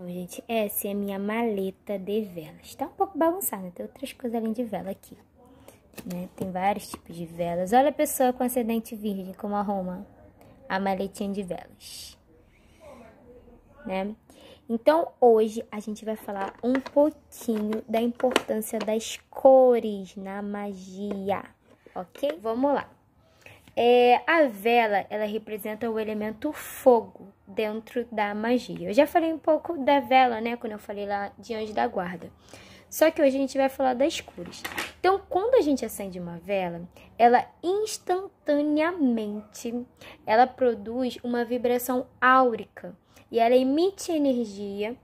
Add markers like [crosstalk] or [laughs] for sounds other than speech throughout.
Então, gente, essa é a minha maleta de velas. Tá um pouco bagunçada, tem outras coisas além de vela aqui. Né? Tem vários tipos de velas. Olha a pessoa com acidente virgem, como arruma a maletinha de velas. Né? Então, hoje a gente vai falar um pouquinho da importância das cores na magia, ok? Vamos lá. É, a vela, ela representa o elemento fogo dentro da magia. Eu já falei um pouco da vela, né, quando eu falei lá de Anjo da Guarda. Só que hoje a gente vai falar das cores. Então, quando a gente acende uma vela, ela instantaneamente ela produz uma vibração áurica e ela emite energia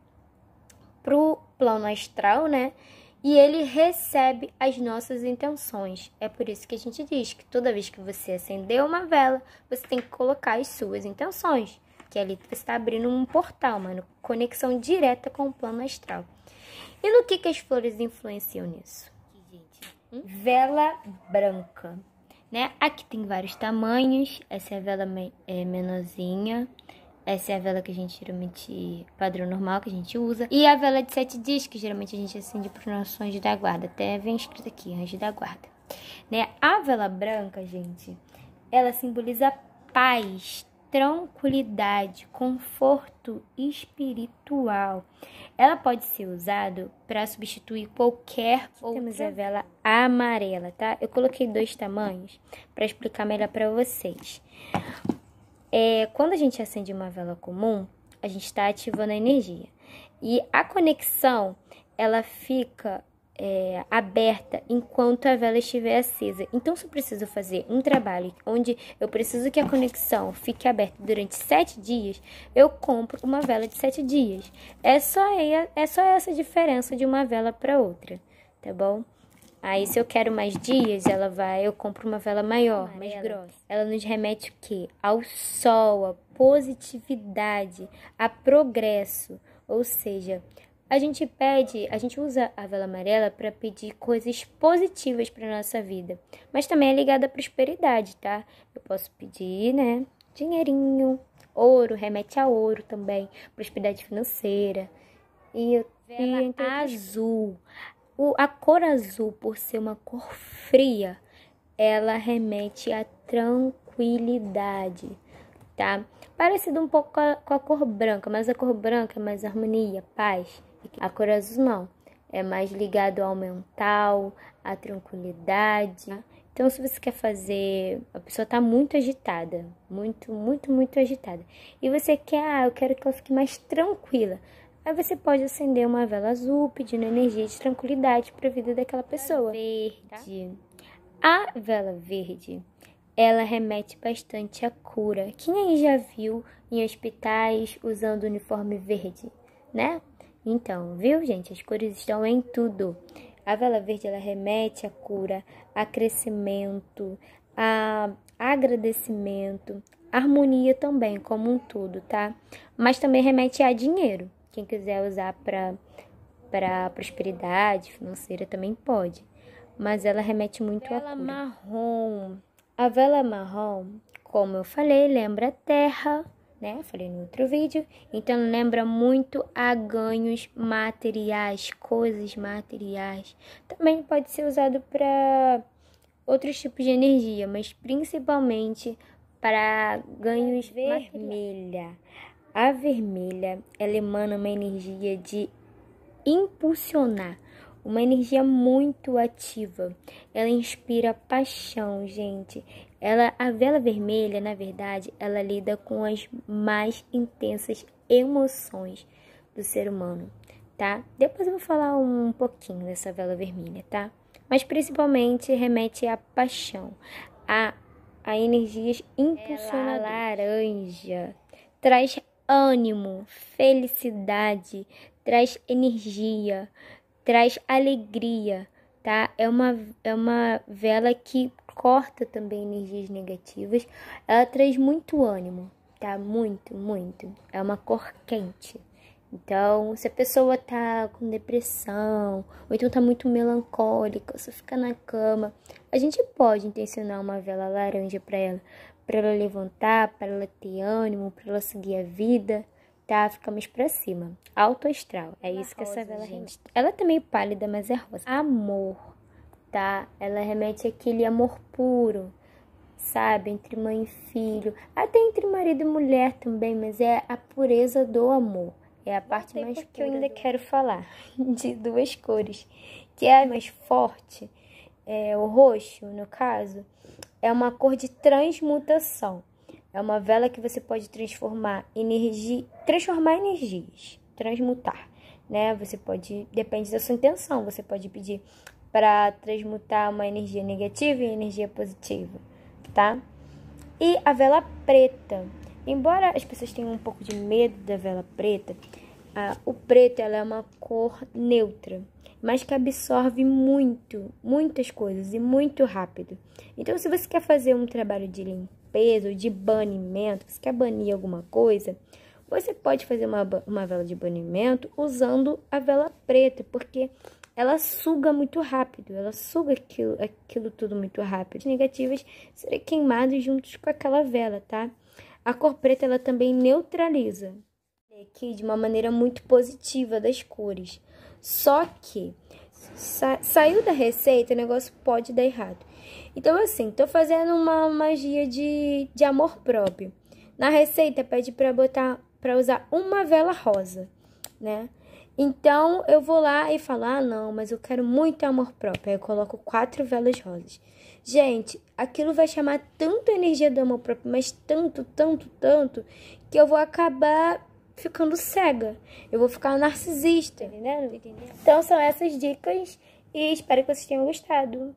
pro plano astral, né? E ele recebe as nossas intenções. É por isso que a gente diz que toda vez que você acender uma vela, você tem que colocar as suas intenções. Que ali você está abrindo um portal, uma conexão direta com o plano astral. E no que, que as flores influenciam nisso? Hum? Vela branca. Né? Aqui tem vários tamanhos. Essa é a vela é, menorzinha. Essa é a vela que a gente geralmente, padrão normal que a gente usa. E a vela de sete dias, que geralmente a gente acende para nossos anjos da guarda. Até vem escrito aqui, anjo da guarda. Né? A vela branca, gente, ela simboliza paz, tranquilidade, conforto espiritual. Ela pode ser usada para substituir qualquer outra. Temos a vela amarela, tá? Eu coloquei dois tamanhos para explicar melhor para vocês. É, quando a gente acende uma vela comum, a gente está ativando a energia. E a conexão, ela fica é, aberta enquanto a vela estiver acesa. Então, se eu preciso fazer um trabalho onde eu preciso que a conexão fique aberta durante sete dias, eu compro uma vela de sete dias. É só, é só essa diferença de uma vela para outra, tá bom? Aí, se eu quero mais dias, ela vai, eu compro uma vela maior, mais grossa. Ela nos remete o quê? Ao sol, a positividade, a progresso. Ou seja, a gente pede, a gente usa a vela amarela para pedir coisas positivas para nossa vida, mas também é ligada à prosperidade, tá? Eu posso pedir, né, dinheirinho, ouro, remete a ouro também, prosperidade financeira. E vela e azul. O, a cor azul, por ser uma cor fria, ela remete à tranquilidade, tá? Parecido um pouco com a, com a cor branca, mas a cor branca é mais harmonia, paz. A cor azul não, é mais ligado ao mental, à tranquilidade. Então, se você quer fazer, a pessoa está muito agitada, muito, muito, muito agitada, e você quer, ah, eu quero que ela fique mais tranquila. Aí você pode acender uma vela azul, pedindo energia de tranquilidade para a vida daquela pessoa. Verde. A vela verde, ela remete bastante à cura. Quem aí já viu em hospitais usando uniforme verde, né? Então, viu, gente? As cores estão em tudo. A vela verde ela remete à cura, a crescimento, a agradecimento, harmonia também, como um todo, tá? Mas também remete a dinheiro. Quem quiser usar para para prosperidade financeira também pode, mas ela remete muito vela a cura. marrom. A vela marrom, como eu falei, lembra a terra, né? Falei no outro vídeo. Então lembra muito a ganhos materiais, coisas materiais. Também pode ser usado para outros tipos de energia, mas principalmente para ganhos vermelha. A vermelha, ela emana uma energia de impulsionar, uma energia muito ativa. Ela inspira paixão, gente. Ela, a vela vermelha, na verdade, ela lida com as mais intensas emoções do ser humano, tá? Depois eu vou falar um pouquinho dessa vela vermelha, tá? Mas principalmente remete à paixão, a, a energias impulsionadoras. laranja traz ânimo, felicidade, traz energia, traz alegria, tá? É uma, é uma vela que corta também energias negativas. Ela traz muito ânimo, tá? Muito, muito. É uma cor quente. Então, se a pessoa tá com depressão, ou então tá muito melancólica, só fica na cama, a gente pode intencionar uma vela laranja para ela, para ela levantar, para ela ter ânimo, para ela seguir a vida, tá? Ficamos pra cima. Alto astral. É isso que essa vela remete. Ela tá meio pálida, mas é rosa. Amor, tá? Ela remete àquele amor puro, sabe? Entre mãe e filho. Até entre marido e mulher também, mas é a pureza do amor. É a parte mais que eu ainda quero falar [laughs] de duas cores, que é a mais forte, é o roxo, no caso, é uma cor de transmutação. É uma vela que você pode transformar energia, transformar energias, transmutar, né? Você pode, depende da sua intenção, você pode pedir para transmutar uma energia negativa em energia positiva, tá? E a vela preta, embora as pessoas tenham um pouco de medo da vela preta, a, o preto ela é uma cor neutra, mas que absorve muito, muitas coisas e muito rápido. Então, se você quer fazer um trabalho de limpeza ou de banimento, você quer banir alguma coisa, você pode fazer uma, uma vela de banimento usando a vela preta, porque ela suga muito rápido, ela suga aquilo, aquilo tudo muito rápido. As negativas serão queimadas juntos com aquela vela, tá? A cor preta ela também neutraliza aqui de uma maneira muito positiva das cores. Só que sa saiu da receita, o negócio pode dar errado. Então, assim, tô fazendo uma magia de, de amor próprio. Na receita pede para botar, para usar uma vela rosa, né? Então, eu vou lá e falo, ah, não, mas eu quero muito amor próprio. Aí eu coloco quatro velas rosas. Gente, aquilo vai chamar tanto energia do amor próprio, mas tanto, tanto, tanto, que eu vou acabar ficando cega. Eu vou ficar narcisista, entendeu? Então, são essas dicas e espero que vocês tenham gostado.